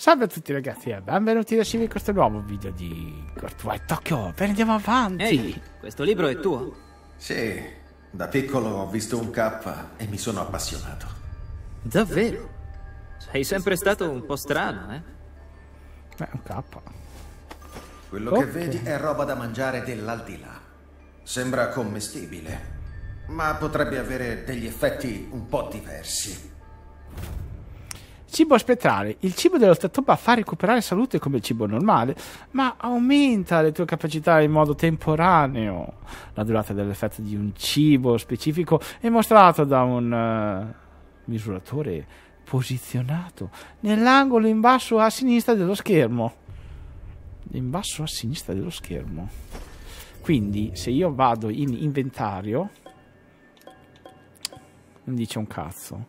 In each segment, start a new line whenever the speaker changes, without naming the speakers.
Salve a tutti ragazzi e benvenuti da Civi in questo nuovo video di Gortwai Tokyo. Bene, andiamo avanti.
Ehi, questo libro è tuo?
Sì, da piccolo ho visto un K e mi sono appassionato.
Davvero? Sei sempre stato un po' strano, eh?
Beh, un K.
Quello
Ok.
che vedi è roba da mangiare dell'aldilà. Sembra commestibile, ma potrebbe avere degli effetti un po' diversi.
Cibo spettrale. Il cibo dell'oltretomba fa recuperare salute come il cibo normale, ma aumenta le tue capacità in modo temporaneo. La durata dell'effetto di un cibo specifico è mostrato da un eh, misuratore posizionato nell'angolo in basso a sinistra dello schermo. In basso a sinistra dello schermo. Quindi, se io vado in inventario, non dice un cazzo.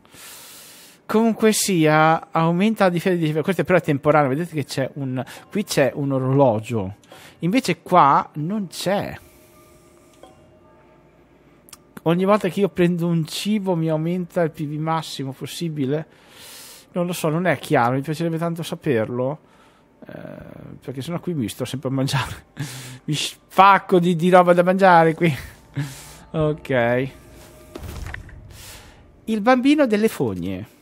Comunque sia, aumenta la difesa di questo però è temporaneo, vedete che c'è un qui c'è un orologio. Invece qua non c'è. Ogni volta che io prendo un cibo mi aumenta il PV massimo possibile. Non lo so, non è chiaro, mi piacerebbe tanto saperlo. Eh, perché sennò qui mi sto sempre a mangiare. mi spacco di, di roba da mangiare qui. ok. Il bambino delle fogne.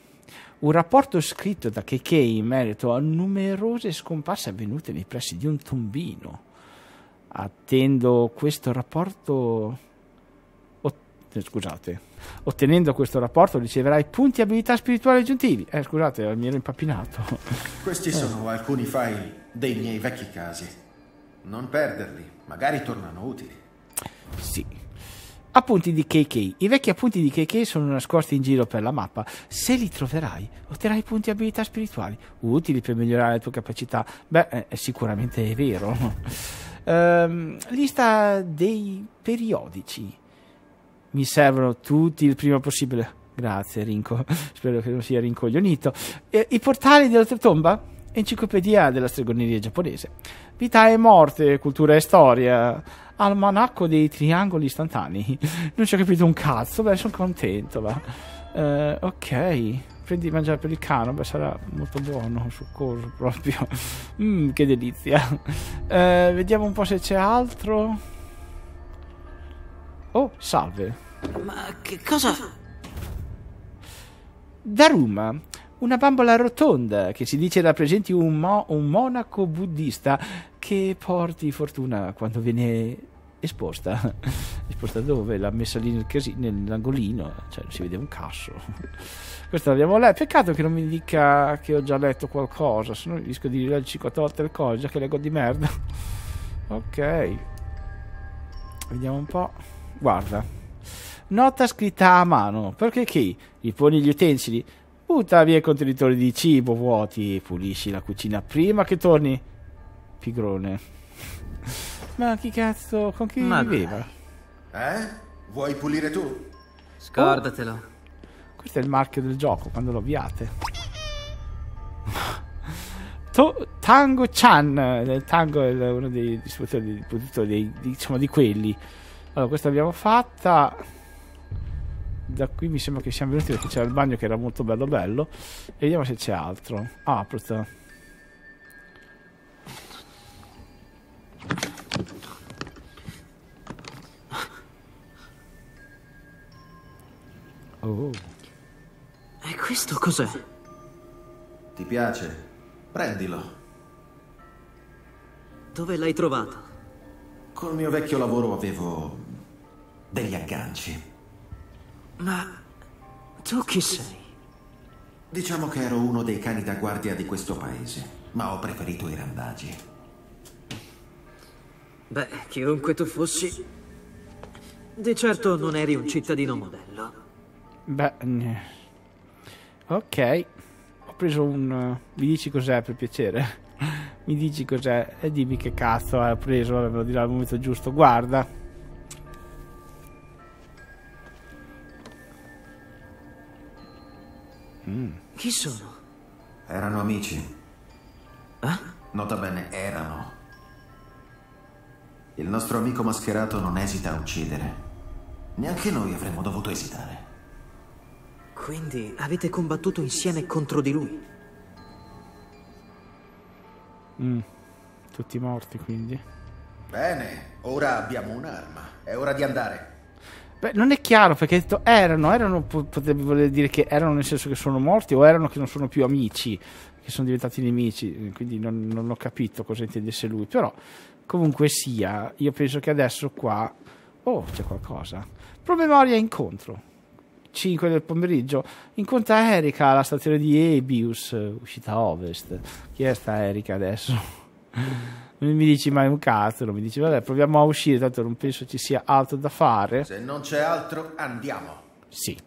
Un rapporto scritto da KK in merito a numerose scomparse avvenute nei pressi di un tombino. Attendo questo rapporto. ot- eh, scusate. Ottenendo questo rapporto riceverai punti abilità spirituali aggiuntivi. Eh, scusate, mi ero impappinato.
Questi sono alcuni file dei miei vecchi casi. Non perderli, magari tornano utili.
Sì. Appunti di KK. I vecchi appunti di KK sono nascosti in giro per la mappa. Se li troverai, otterrai punti abilità spirituali, utili per migliorare le tue capacità. Beh, eh, sicuramente è vero. Ehm, lista dei periodici. Mi servono tutti il prima possibile. Grazie, Rinco. Spero che non sia rincoglionito. Eh, I portali dell'oltretomba? Enciclopedia della stregoneria giapponese. Vita e morte, cultura e storia. Almanacco dei triangoli istantanei. Non ci ho capito un cazzo, beh, sono contento, va. Eh, ok, prendi di mangiare per il cano, beh, sarà molto buono, succoso proprio. Mmm, che delizia. Eh, vediamo un po' se c'è altro. Oh, salve.
Ma che cosa...
Daruma, una bambola rotonda che si dice rappresenti un, mo- un monaco buddista che porti fortuna quando viene esposta. esposta dove? L'ha messa lì nel casi- nell'angolino, cioè non si vede un cazzo. Questo l'abbiamo letto. Peccato che non mi dica che ho già letto qualcosa, se no rischio di rileggere 50 volte le cose, già che leggo di merda. ok. Vediamo un po'. Guarda. Nota scritta a mano. Perché chi? Riponi gli utensili. Butta via i contenitori di cibo vuoti. Pulisci la cucina prima che torni. Pigrone. Ma chi cazzo? Con chi
Ma
viveva?
Eh? Vuoi pulire tu?
Scordatelo.
Questo è il marchio del gioco quando lo avviate. To- Tango Chan. Il Tango è uno dei distributori, dei, produttori dei, di, insomma, di quelli. Allora, questa l'abbiamo fatta. Da qui mi sembra che siamo venuti perché c'era il bagno che era molto bello bello. E vediamo se c'è altro. Ah, aspetta. Oh.
E questo cos'è?
Ti piace? Prendilo.
Dove l'hai trovato?
Col mio vecchio lavoro avevo degli agganci.
Ma... Tu chi sei?
Diciamo che ero uno dei cani da guardia di questo paese, ma ho preferito i randaggi.
Beh, chiunque tu fossi... Di certo non eri un cittadino modello.
Beh, ok. Ho preso un. Mi dici cos'è per piacere? Mi dici cos'è e dimmi che cazzo hai preso. Vabbè, me lo dirò al momento giusto. Guarda.
Chi sono?
Erano amici.
Eh?
Nota bene, erano. Il nostro amico mascherato non esita a uccidere. Neanche noi avremmo dovuto esitare.
Quindi avete combattuto insieme contro di lui?
Mm. Tutti morti quindi.
Bene, ora abbiamo un'arma. È ora di andare.
Beh, non è chiaro perché detto erano, erano po- potrebbe voler dire che erano nel senso che sono morti o erano che non sono più amici, che sono diventati nemici, quindi non, non ho capito cosa intendesse lui, però comunque sia, io penso che adesso qua, oh c'è qualcosa, promemoria incontro, 5 del pomeriggio, incontra Erika alla stazione di Ebius, uscita a ovest, chi è sta Erika adesso? Non mi dici mai un cazzo, non mi dici vabbè proviamo a uscire, tanto non penso ci sia altro da fare.
Se non c'è altro, andiamo.
Sì.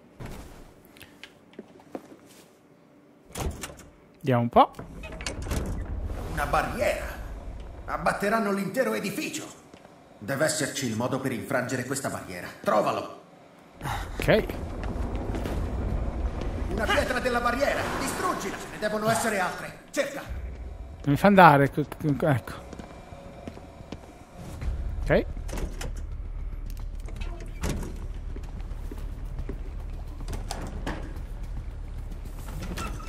Vediamo un po'.
Una barriera. Abbatteranno l'intero edificio. Deve esserci il modo per infrangere questa barriera. Trovalo.
Ok.
Una pietra della barriera. Distruggila. Ce ne devono essere altre. Cerca.
Mi fa andare. co- co- Ecco. Ok.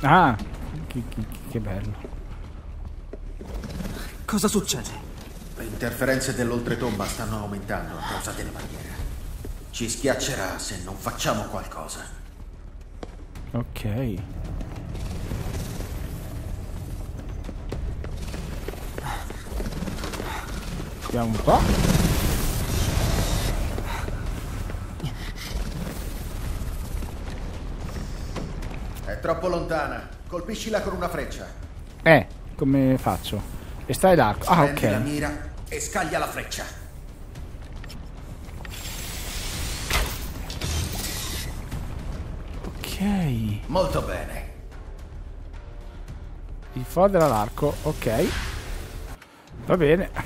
Ah, che, che- che bello.
Cosa succede?
Le interferenze dell'oltretomba stanno aumentando a causa della barriera. Ci schiaccerà se non facciamo qualcosa.
Ok. Vediamo un po'.
È troppo lontana. Colpiscila con una freccia.
Eh, come faccio? E stai l'arco. Ah,
Prendi la
ok.
mira e scaglia la freccia.
Ok.
Molto bene.
Il fodera l'arco, ok. Va bene.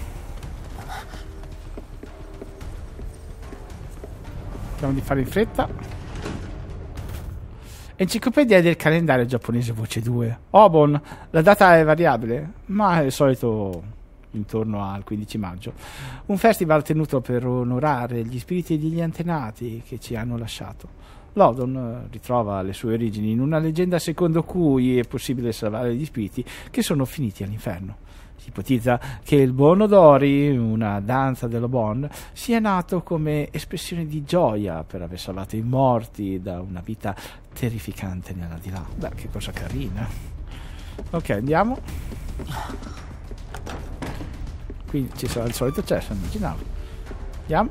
Cerchiamo di fare in fretta. Enciclopedia del calendario giapponese voce 2. Obon, la data è variabile, ma è il solito intorno al 15 maggio. Un festival tenuto per onorare gli spiriti degli antenati che ci hanno lasciato. Lodon eh, ritrova le sue origini in una leggenda secondo cui è possibile salvare gli spiriti che sono finiti all'inferno. Si ipotizza che il buon Odori, una danza dello Bon, sia nato come espressione di gioia per aver salvato i morti da una vita terrificante nell'aldilà. Beh, che cosa carina. Ok, andiamo. Qui ci sarà il solito cesso, immaginavo. Andiamo.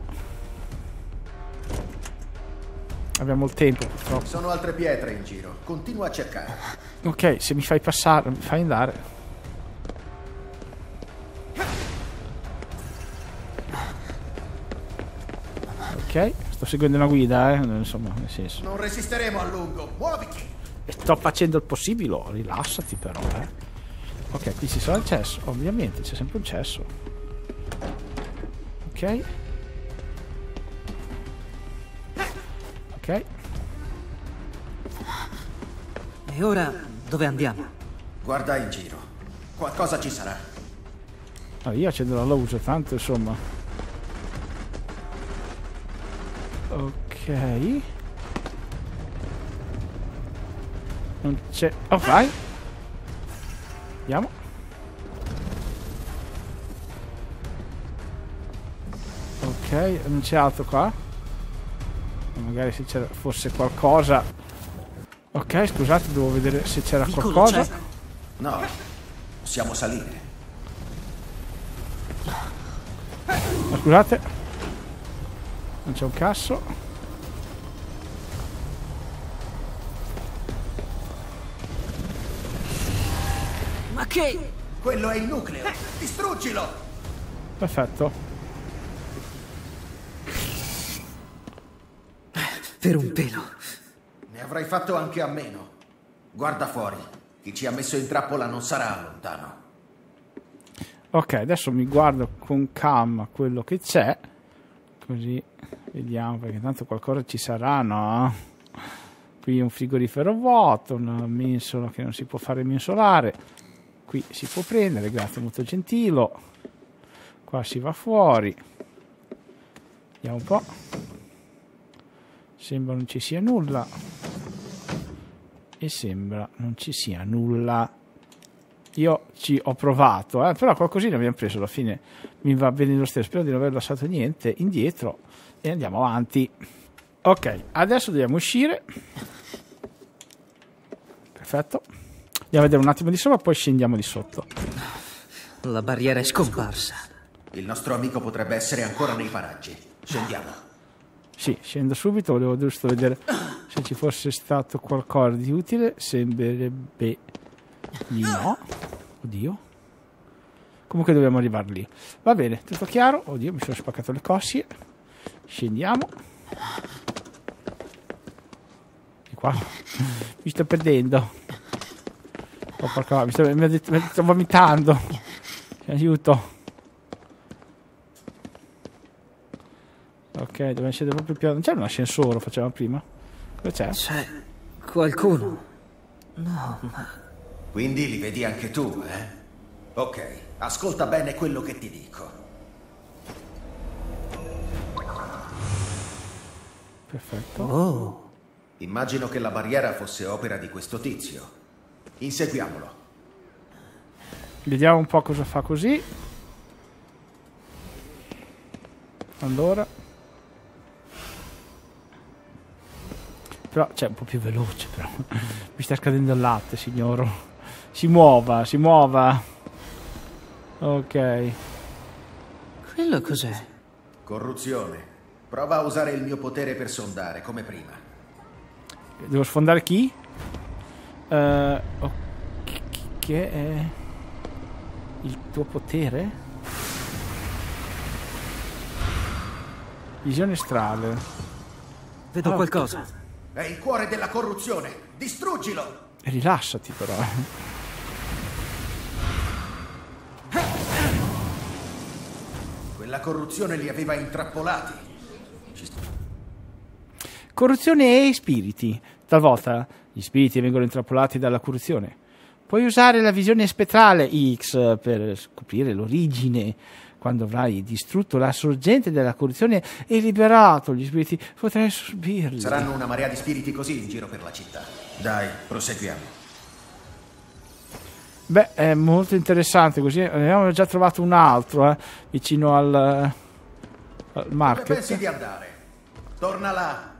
Abbiamo il tempo, purtroppo.
Sono altre pietre in giro. Continua a cercare.
Ok, se mi fai passare, mi fai andare. Ok, sto seguendo una guida, eh, insomma, nel senso.
Non resisteremo a lungo. Muoviti.
E sto facendo il possibile, rilassati però, eh. Ok, qui ci sarà il cesso, ovviamente, c'è sempre un cesso. Ok. Ok,
E ora dove andiamo?
Guarda in giro. Qualcosa ci sarà.
Ah, io accendo la luce, tanto insomma. Ok. Non c'è... Oh, vai! Andiamo. Ok, non c'è altro qua. Magari se c'era fosse qualcosa. Ok, scusate, devo vedere se c'era qualcosa.
c'è?
No. Possiamo salire.
Ma scusate. Non c'è un casso.
Ma che...
Quello è il nucleo. Distruggilo.
Perfetto.
Per un pelo.
Ne avrai fatto anche a meno. Guarda fuori. Chi ci ha messo in trappola non sarà lontano.
Ok, adesso mi guardo con calma quello che c'è. Così vediamo, perché tanto qualcosa ci sarà, no? Qui un frigorifero vuoto, una mensola che non si può fare mensolare. Qui si può prendere, grazie, molto gentilo. Qua si va fuori. Vediamo un po'. Sembra non ci sia nulla. E sembra non ci sia nulla. Io ci ho provato, eh, però qualcosina abbiamo preso alla fine, mi va bene lo stesso, spero di non aver lasciato niente indietro e andiamo avanti. Ok, adesso dobbiamo uscire. Perfetto. Andiamo a vedere un attimo di sopra, poi scendiamo di sotto.
La barriera è scomparsa.
Il nostro amico potrebbe essere ancora nei paraggi. Scendiamo.
Sì, scendo subito, volevo giusto vedere se ci fosse stato qualcosa di utile, sembrerebbe di no. Oddio. Comunque dobbiamo arrivare lì. Va bene, tutto chiaro. Oddio, mi sono spaccato le cossie. Scendiamo. Di qua. Mi sto perdendo. Oh, porca, mi, sto, mi, mi sto vomitando. Aiuto. Ok, dobbiamo scendere proprio piano. Non c'era un ascensore, lo facevamo prima? Dove c'è?
C'è qualcuno. No, ma
Quindi li vedi anche tu, eh? Ok, ascolta bene quello che ti dico.
Perfetto.
Oh,
Immagino che la barriera fosse opera di questo tizio. Inseguiamolo.
Vediamo un po' cosa fa così. Allora. Però, cioè, un po' più veloce, però. Mi sta scadendo il latte, signoro. Si muova, si muova. Ok.
quello cos'è?
Corruzione. Prova a usare il mio potere per sondare, come prima.
Devo sfondare chi? Eh, ok, che è il tuo potere? Visione astrale.
Vedo
Ah,
qualcosa.
È il cuore della corruzione. Distruggilo!
Rilassati però.
Quella corruzione li aveva intrappolati.
Corruzione e spiriti. Talvolta gli spiriti vengono intrappolati dalla corruzione. Puoi usare la visione spettrale X per scoprire l'origine. Quando avrai distrutto la sorgente della corruzione e liberato gli spiriti, potrai sorbirli.
Saranno una marea di spiriti così in giro per la città. Dai, proseguiamo.
Beh, è molto interessante così. Abbiamo già trovato un altro eh, vicino al, al
Dove
market.
pensi di andare? Torna là.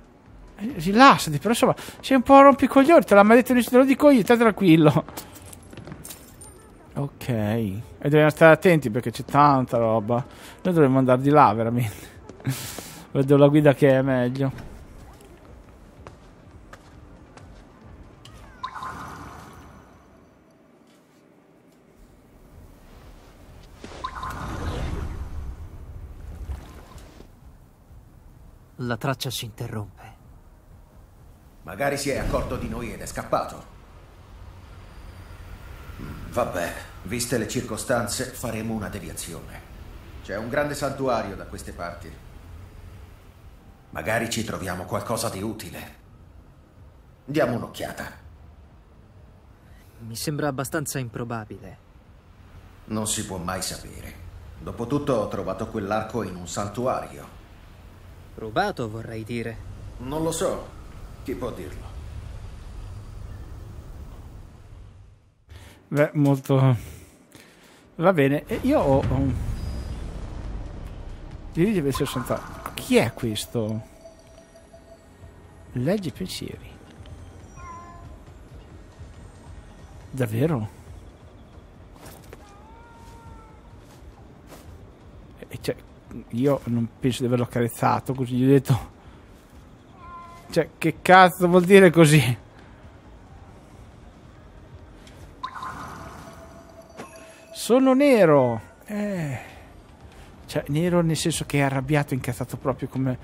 Eh, Rilassati, però insomma, sei un po' rompicoglioni, te l'ha mai detto nessuno, te lo dico io, stai tranquillo. Ok, e dobbiamo stare attenti perché c'è tanta roba. Noi dovremmo andare di là, veramente. Vedo la guida che è meglio.
La traccia si interrompe.
Magari si è accorto di noi ed è scappato. Vabbè, viste le circostanze, faremo una deviazione. C'è un grande santuario da queste parti. Magari ci troviamo qualcosa di utile. Diamo un'occhiata.
Mi sembra abbastanza improbabile.
Non si può mai sapere. Dopotutto ho trovato quell'arco in un santuario.
Probato, vorrei dire.
Non lo so. Chi può dirlo?
Beh, molto... Va bene, e io ho... Dirige verso il santuario. Chi è questo? Legge i pensieri. Davvero? E cioè, io non penso di averlo accarezzato così, gli ho detto... Cioè, che cazzo vuol dire così? Sono nero. Eh. Cioè, nero nel senso che è arrabbiato, incazzato proprio come...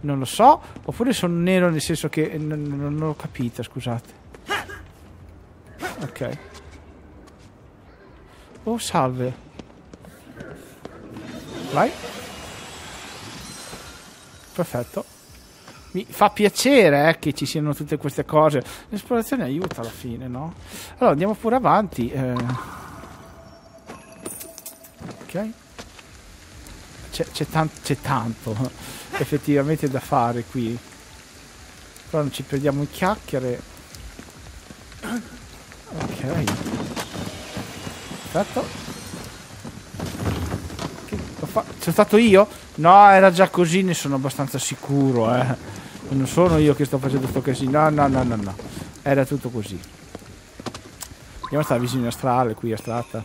Non lo so. Oppure sono nero nel senso che... Non, non- non l'ho capita, scusate. Ok. Oh, salve. Vai. Perfetto. Mi fa piacere eh, che ci siano tutte queste cose. L'esplorazione aiuta alla fine, no? Allora, andiamo pure avanti. eh. Ok. C'è, tan- c'è tanto effettivamente da fare qui. Però non ci perdiamo in chiacchiere. Ok. perfetto. Sono stato io? No, era già così, ne sono abbastanza sicuro, eh. Non sono io che sto facendo sto casino. No, no, no, no, no. Era tutto così. Andiamo a stare vicino a strade qui a strada.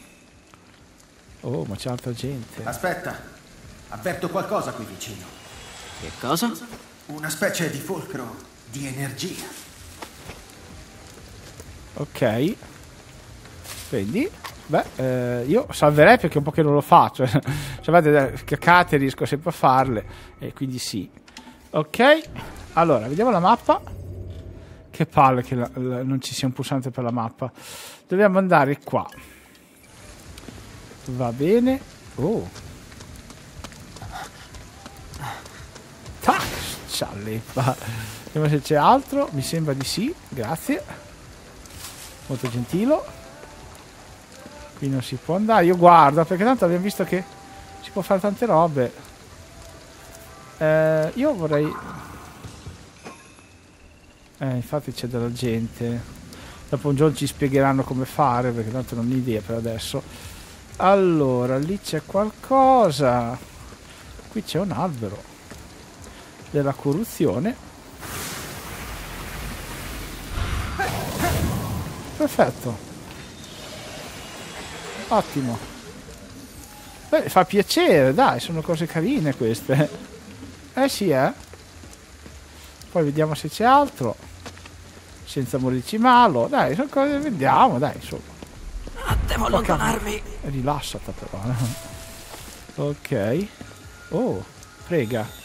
Oh, ma c'è altra gente.
Aspetta, avverto qualcosa qui vicino.
Che cosa?
Una specie di fulcro di energia.
Ok. Vedi? Beh, eh, io salverei perché un po' che non lo faccio. Sapete, le cacate riesco sempre a farle. E quindi sì. Ok. Allora, vediamo la mappa. Che palle che la- la- non ci sia un pulsante per la mappa. Dobbiamo andare qua. Va bene. Oh. Tac, cialeppa. Vediamo se c'è altro. Mi sembra di sì. Grazie. Molto gentilo. Qui non si può andare. Io guardo perché tanto abbiamo visto che si può fare tante robe. Eh, io vorrei. Eh, infatti c'è della gente. Dopo un giorno ci spiegheranno come fare perché tanto non ho idea per adesso. Allora, lì c'è qualcosa. Qui c'è un albero della corruzione. Perfetto. Ottimo. Beh, fa piacere, dai, sono cose carine queste. Eh sì, eh. Poi vediamo se c'è altro. Senza morirci malo. Dai, sono cose, vediamo, dai, insomma.
Devo allontanarmi.
Rilassata però. ok. Oh, prega.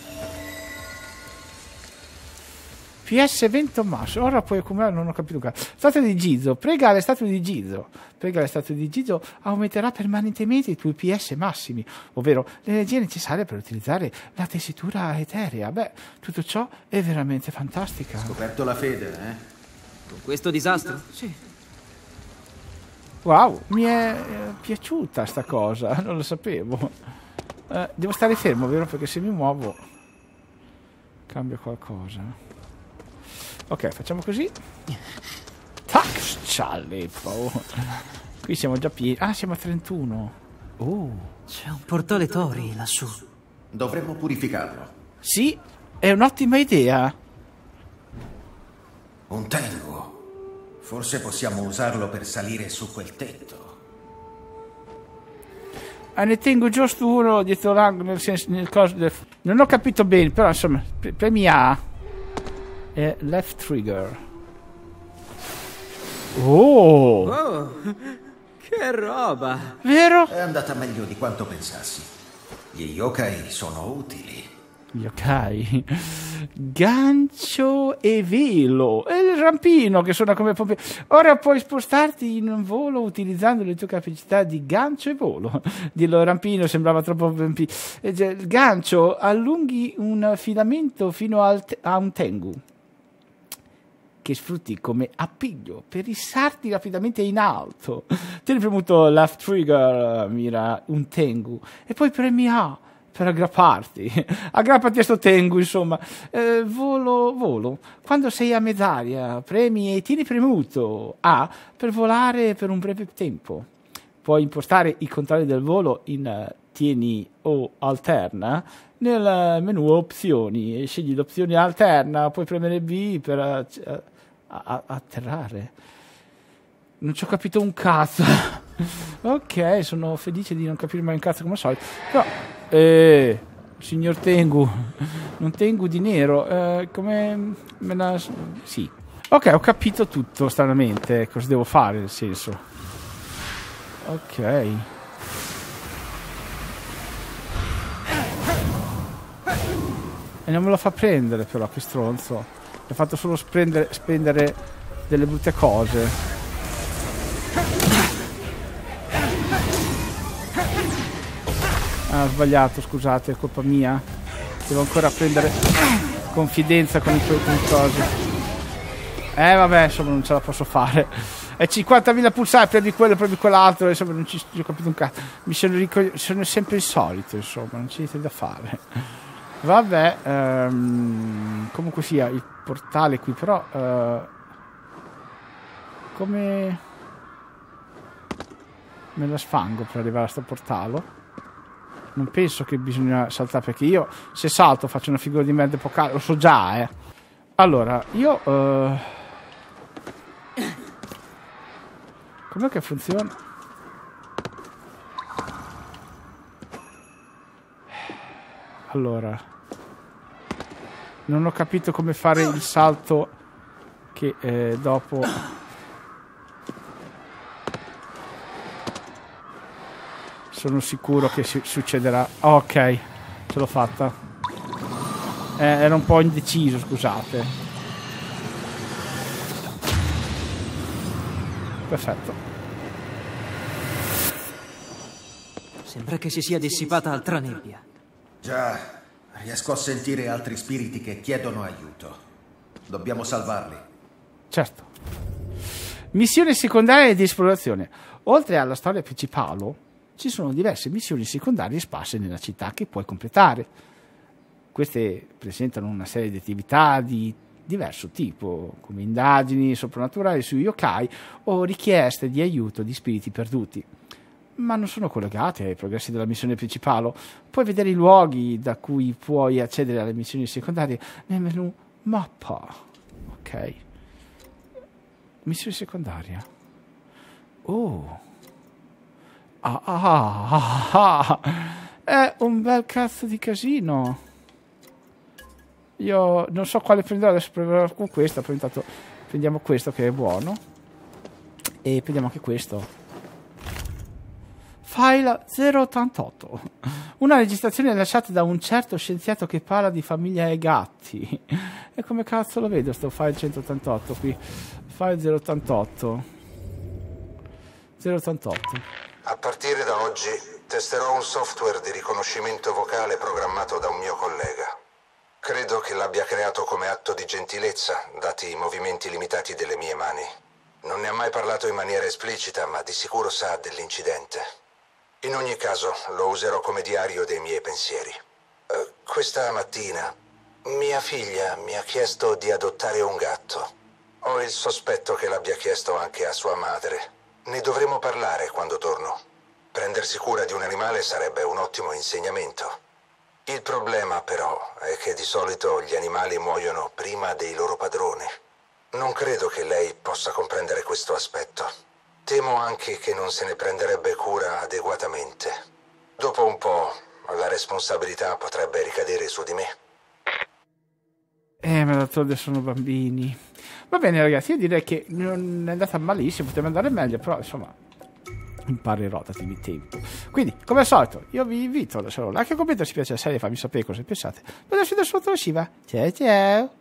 PS 20 Tommaso. Ora puoi accumulare, non ho capito cazzo. Statua di Gizo. Prega le statue di Gizo. Prega le statue di Gizo aumenterà permanentemente i tuoi PS massimi, ovvero l'energia necessaria per utilizzare la tessitura eterea. Beh, tutto ciò è veramente fantastica.
Scoperto la fede, eh?
Con questo disastro? Sì.
Wow, mi è eh, piaciuta sta cosa, non lo sapevo. Eh, devo stare fermo, vero? Perché se mi muovo cambia qualcosa. Ok, facciamo così. Tac, cialeppo. Qui siamo già pieni. Ah, siamo a 31. Oh.
C'è un portale Tori lassù.
Dovremmo purificarlo.
Sì, è un'ottima idea.
Un tengu. Forse possiamo usarlo per salire su quel tetto.
Ah, ne tengo giusto uno dietro l'angolo, nel senso, nel coso del- Non ho capito bene, però insomma, pre- premi A. E left trigger. Oh,
Oh, che roba!
vero?
È andata meglio di quanto pensassi. Gli yokai sono utili.
Ok. Gancio e velo. E il rampino che suona come pompe. Ora puoi spostarti in un volo utilizzando le tue capacità di gancio e volo. Dillo rampino sembrava troppo eh, Il gancio allunghi un filamento fino al te- a un tengu che sfrutti come appiglio per issarti rapidamente in alto. Tieni premuto left trigger, mira un tengu, e poi premi A per aggrapparti. Aggrappati a sto tengu, insomma. Eh, volo, volo. Quando sei a mezz'aria, premi e tieni premuto A per volare per un breve tempo. Puoi impostare i controlli del volo in eh, tieni o alterna nel menu opzioni e scegli l'opzione alterna, puoi premere B per eh, c- a- atterrare. Non ci ho capito un cazzo. ok, sono felice di non capire mai un cazzo come al solito. Però, eh, signor Tengu, non Tengu di nero, eh, come me la... Sì. Ok, ho capito tutto stranamente, cosa devo fare, nel senso. Ok. E non me lo fa prendere però, che stronzo. Ha fatto solo spendere, spendere delle brutte cose. Ah, ho sbagliato, scusate, è colpa mia. Devo ancora prendere confidenza con i tuoi cosi. Eh vabbè, insomma non ce la posso fare. È 50.000 pulsati, prendi quello, prendi quell'altro, insomma non ci ho capito un cazzo. Mi sono, sono sempre il solito, insomma, non c'è niente da fare. Vabbè, ehm, comunque sia, il portale qui però... eh, come... me la sfango per arrivare a sto portalo. Non penso che bisogna saltare perché io se salto faccio una figura di merda epocale, lo so già, eh. Allora, io... Uh... Com'è che funziona? Allora... Non ho capito come fare il salto che eh, dopo... Sono sicuro che succederà. ok, ce l'ho fatta. Eh, era un po' indeciso, scusate. Perfetto.
Sembra che si sia dissipata altra nebbia.
Già, riesco a sentire altri spiriti che chiedono aiuto. Dobbiamo salvarli.
Certo. Missione secondaria di esplorazione. Oltre alla storia principale, ci sono diverse missioni secondarie sparse nella città che puoi completare. Queste presentano una serie di attività di diverso tipo, come indagini soprannaturali su yokai o richieste di aiuto di spiriti perduti. Ma non sono collegate ai progressi della missione principale. Puoi vedere i luoghi da cui puoi accedere alle missioni secondarie nel menu mappa. Ok. Missione secondaria. Oh. Ah, ah, ah, ah, è un bel cazzo di casino. Io non so quale prendere, adesso proverò con questo. Poi intanto prendiamo questo che è buono. E prendiamo anche questo. File 088. Una registrazione lasciata da un certo scienziato che parla di famiglia e gatti. E come cazzo lo vedo sto file 188 qui? File 088. 088.
A partire da oggi testerò un software di riconoscimento vocale programmato da un mio collega. Credo che l'abbia creato come atto di gentilezza, dati i movimenti limitati delle mie mani. Non ne ha mai parlato in maniera esplicita, ma di sicuro sa dell'incidente. In ogni caso, lo userò come diario dei miei pensieri. Uh, questa mattina mia figlia mi ha chiesto di adottare un gatto. Ho il sospetto che l'abbia chiesto anche a sua madre. Ne dovremo parlare quando torno. Prendersi cura di un animale sarebbe un ottimo insegnamento. Il problema, però, è che di solito gli animali muoiono prima dei loro padroni. Non credo che lei possa comprendere questo aspetto. Temo anche che non se ne prenderebbe cura adeguatamente. Dopo un po', la responsabilità potrebbe ricadere su di me.
Eh, ma d'altronde sono bambini. Va bene, ragazzi, io direi che non è andata malissimo, poteva andare meglio, però insomma imparerò, datemi tempo. Quindi, come al solito, io vi invito a lasciare un like e un commento se piace la serie, fammi sapere cosa pensate. Vedo da sotto la Ciao ciao!